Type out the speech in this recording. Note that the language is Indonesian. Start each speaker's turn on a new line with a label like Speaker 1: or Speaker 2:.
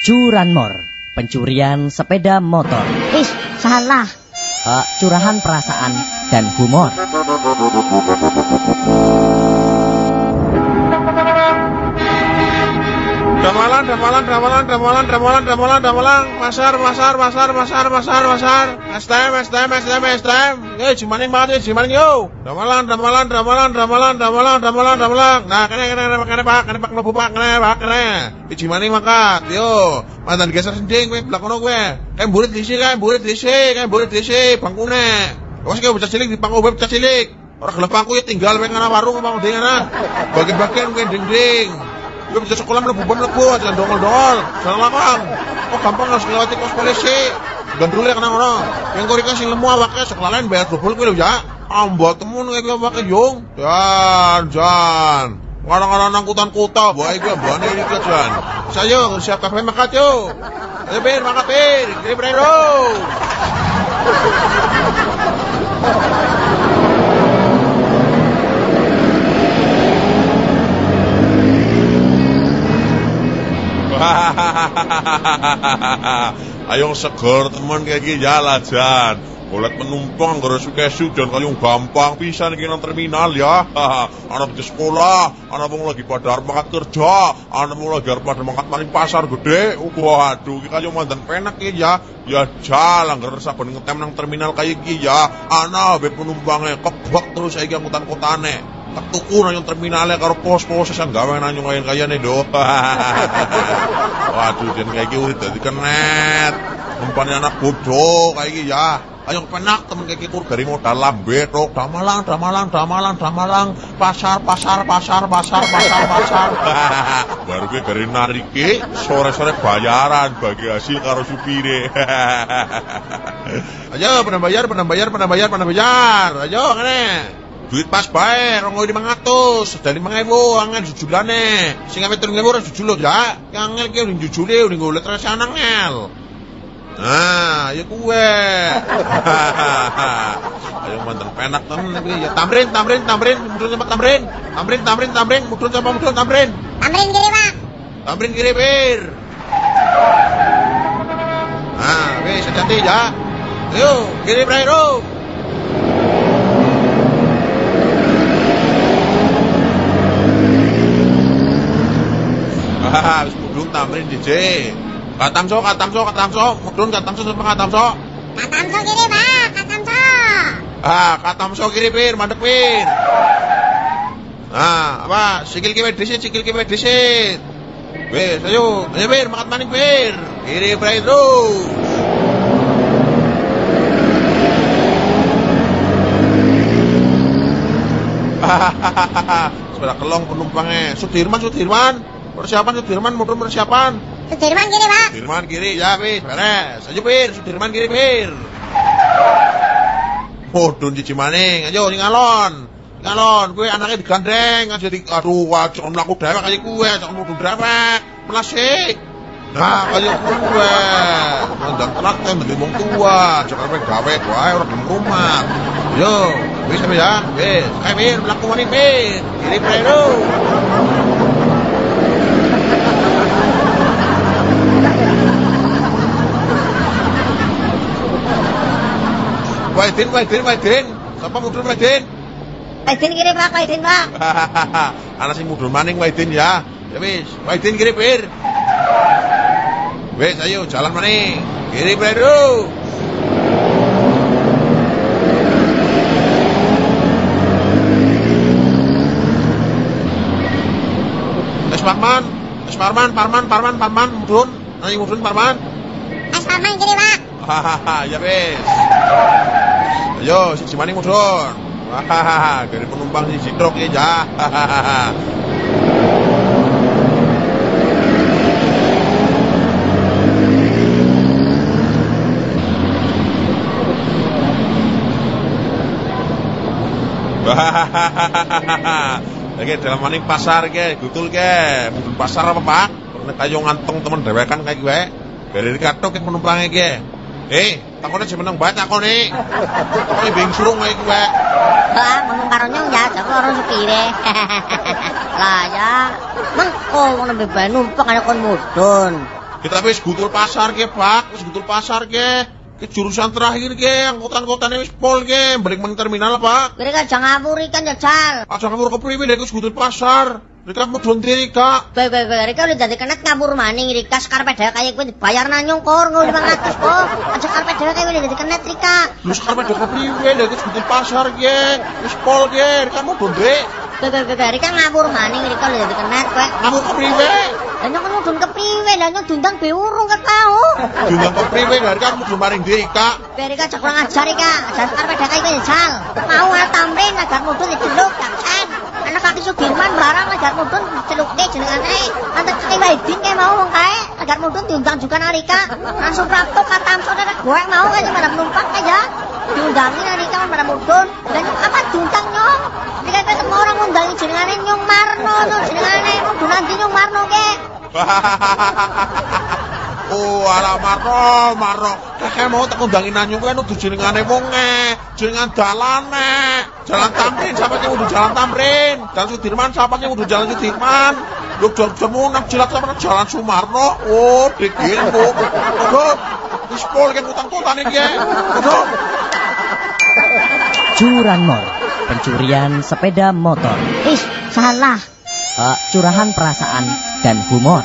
Speaker 1: Curanmor, pencurian sepeda motor.
Speaker 2: Ih, salah.
Speaker 1: Uh, curahan perasaan dan humor.
Speaker 3: Damalan, damalan, damalan, damalan, damalan, damalan, damalan, pasar, pasar, pasar, pasar, pasar, pasar, STM, STM, STM, STM, eh, jimaning banget ya, jimaning yo, damalan, damalan, damalan, damalan, damalan, damalan, damalan, nah, kene, kene, kene, kene, pak, kene, pak, lebu, pak, kene, pak, kene, di jimaning makat, yo, mantan geser sending, gue, belakono gue, kayak burit disi, kayak burit disi, kayak burit disi, bangkune, Awas kayak bocah cilik di pangku bocah cilik. Orang gelap pangku ya tinggal pengen warung pangku dengan Bagi-bagian gue ding-ding. Gue bisa sekolah melebu melebu jangan dongol-dongol. Jangan lakang. Oh gampang harus ngelewati pos polisi. Gandrule kena ngono. Yang kau dikasih lemu awaknya sekolah lain bayar double gue ya. Ambak temen kayak gue pakai jong. Jan, jan. Orang-orang angkutan kota, boy gue bane ini jan. Saya siap kafe makat yo. Ayo bir, makat. Kiri bro. Ayo seger teman kayak gini jalan jan. Boleh penumpang gara suka dan kalian gampang bisa nih nang terminal ya. anak di sekolah, anak mau lagi pada makat kerja, anak mau lagi pada makat maling pasar gede. Waduh, kita cuma mandan penak ya. Ya jalan gara saben ngetem nang terminal kayak gini ya. Anak be penumpangnya kebak terus saya angkutan kotane tak tuku nang terminalnya karo pos-pos sing gawe nang kaya kayane do. Waduh den kayak gitu dadi kenet. Umpane anak bodoh kayak gitu ya. Ayo penak temen kayak gitu dari modal lambe tok damalang damalang damalang damalang pasar pasar pasar pasar pasar pasar. Baru gue dari narike sore-sore bayaran bagi hasil karo supire. Ayo pernah bayar pernah bayar pernah bayar pernah bayar. Ayo ngene. Duit pas bae rong lima ratus dari lima ribu angin jujulane. Sing ame turun ribu jujul ya. Angel ki udah jujule udah ngulet rasa angel nah ya kue ayo mantan penak temen ya tamrin tamrin tamrin mudun sama tamrin. Tamrin tamrin tamrin mudun sama mudun tamrin.
Speaker 2: Tamrin kiri, Pak.
Speaker 3: tamrin kiri bir nah wis sejati ya. Ayo kiri bro Ah, wis tamrin DJ. Katamso, katamso, katamso, mudun katamso sama katamso.
Speaker 2: Katamso kiri, Pak. Katamso.
Speaker 3: Ah, katamso kiri pir, mandek pir. Ah, apa? Sikil kiwe disit, sikil kiwe disit. Wes, ayo, ayo pir, makat maning pir. Kiri pir terus. Sepeda kelong penumpangnya. Sudirman, Sudirman. Persiapan Sudirman, motor persiapan.
Speaker 2: Sudirman kiri, Pak.
Speaker 3: Sudirman kiri, ya wis, beres. Ayo Pir, Sudirman kiri Pir. Mudun cici maning, ayo ning alon. Ning alon, kowe anaknya digandeng aja di aduh wajah mlaku dhewek kaya kowe, jangan mudun dhewek. Melasik. Nah, kaya kowe. Mandang telat kan wong tua, jangan sampe gawe wae ora gelem rumah. Yo, sampe ya, wis. Kae Pir, mlaku maning Pir. Kiri Pir. Waidin, Waidin, Waidin. Sapa mudun Waidin?
Speaker 2: Waidin kiri, Pak. Waidin, Pak.
Speaker 3: Ana sing mudun maning Waidin ya. Ya wis, Waidin kiri pir. Wis ayo jalan maning. Kiri dulu. Es Parman, Es Parman, Parman, Parman, Parman, mudun. Nani mudun Parman.
Speaker 2: Es Parman kiri, Pak.
Speaker 3: Hahaha, ya wis. Ayo, si maning mudun. Hahaha, dari penumpang si Citrok ya. Hahaha. Oke, dalam maning pasar ke, gutul ke, mudun pasar apa pak? Pernah kayo ngantong temen dewekan kayak gue. Dari katok ke penumpangnya ke. Eh, takone jemeneng banget takone. Kok bing surung kowe kuwe.
Speaker 2: Lah, ngomong karo nyong ya, jek karo supire. Lah ya, mengko ngono be banu pengen kon mudun.
Speaker 3: Kita wis gutul pasar ke, Pak. Wis gutul pasar ke. Ke jurusan terakhir ke, angkutan-angkutan wis pol ke, balik menang terminal, Pak.
Speaker 2: Kiri kan jangan ngawur ikan jajal.
Speaker 3: Aja kamu kepriwe nek wis gutul pasar. Rika mudun diri, Kak.
Speaker 2: Baik, baik. Rika udah jadi kenet ngabur maning. Rika sekarang dhewe kayak gue dibayar nang. Nggak lima ratus kok. Aja sekarang dhewe kayak udah jadi kenet Rika.
Speaker 3: Lu sekarang ada kepriwe nek wis gutul pasar ke. Wis pol ke, Rika mudun diri.
Speaker 2: Baik, baik. Rika ngabur maning. Rika udah jadi kenet kowe.
Speaker 3: Kamu kepriwe?
Speaker 2: Lah nyong kan mudun kepriwe? Lah nyong diundang beurung ke kau.
Speaker 3: Diundang kepriwe dari kan mudun maring diri, Kak.
Speaker 2: Biar Rika cek kurang ajar Rika. Ajar sekarang dhewe kayak gue jajal. Mau anak tamrin agar mudun diceluk. Jaksen. Anak kaki Sudirman barang agar mudun celuknya jenengane. Nanti kaki Wahidin kayak mau wong kae. Agar mudun diundang juga Narika. Langsung Prapto kata saudara gue mau aja pada penumpang aja. Diundangin Narika pada mudun. Dan apa diundang nyong? Rika ketemu orang ngundangin jenengane nyong Marno. Jenengane mudun nanti nyong Marno ke.
Speaker 3: oh, ala Marno, Marno. Kakek mau tak undangin nanyung kan udah jenengane wonge, jenengan dalane. Jalan Tamrin, siapa yang udah jalan Tamrin? Jalan Sudirman, siapa yang udah jalan Sudirman? Lu nak jilat sama jalan Sumarno. Oh, dikir bu. Aduh, wis pol kan utang-utang iki. Aduh.
Speaker 1: Curanmor, pencurian sepeda motor.
Speaker 2: Ih, salah.
Speaker 1: Eh, curahan perasaan dan humor.